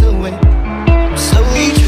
passed. I'm slowly